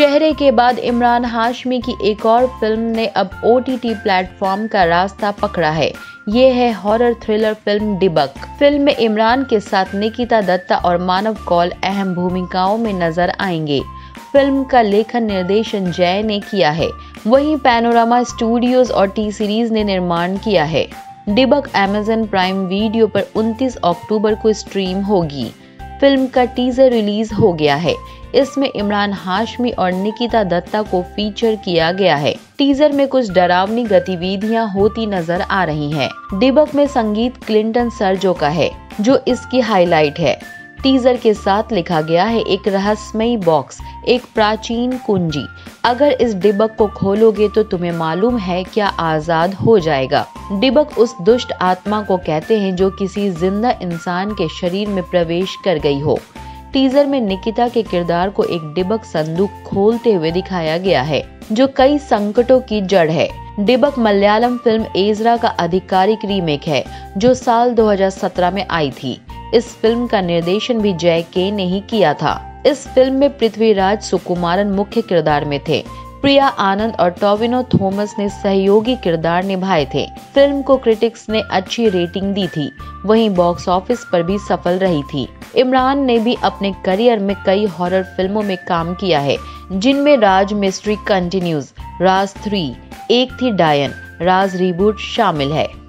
चेहरे के बाद इमरान हाशमी की एक और फ़िल्म ने अब OTT प्लेटफॉर्म का रास्ता पकड़ा है। ये है horror thriller film Dybbuk. Film में इमरान के साथ निकिता दत्ता और मानव कौल अहम भूमिकाओं में नज़र आएँगे। फ़िल्म का लेखन निर्देशन जय ने किया है। वहीं पैनोरामा स्टूडियोज और टी सीरीज़ ने निर्माण किया है। डिबक अमेजन प्राइम वीडियो पर 29 अक्टूबर को स्ट्रीम होगी। फ़िल्म का टीजर रिलीज़ हो गया है। इसमें इमरान हाशमी और निकिता दत्ता को फीचर किया गया है। टीजर में कुछ डरावनी गतिविधियाँ होती नज़र आ रही हैं। डिबक में संगीत क्लिंटन सर्जो का है, जो इसकी हाईलाइट है। टीजर के साथ लिखा गया है एक रहस्यमयी बॉक्स एक प्राचीन कुंजी। अगर इस डिबक को खोलोगे तो तुम्हें मालूम है क्या आज़ाद हो जाएगा। डिबक उस दुष्ट आत्मा को कहते हैं जो किसी ज़िंदा इंसान के शरीर में प्रवेश कर गई हो। टीजर में निकिता के किरदार को एक डिबक संदूक खोलते हुए दिखाया गया है, जो कई संकटों की जड़ है। डिबक मलयालम फ़िल्म एजरा का आधिकारिक रीमेक है, जो साल 2017 में आई थी। इस फ़िल्म का निर्देशन भी जय के ने ही किया था। इस फ़िल्म में पृथ्वीराज सुकुमारन मुख्य किरदार में थे। प्रिया आनंद और टोविनो थॉमस ने सहयोगी किरदार निभाए थे। फ़िल्म को क्रिटिक्स ने अच्छी रेटिंग दी थी। वहीं बॉक्स ऑफ़िस पर भी सफल रही थी। इमरान ने भी अपने करियर में कई हॉरर फ़िल्मों में काम किया है, जिनमें Raaz mystery continues, Raaz three, Ek Thi Daayan, राज रिबूट शामिल है।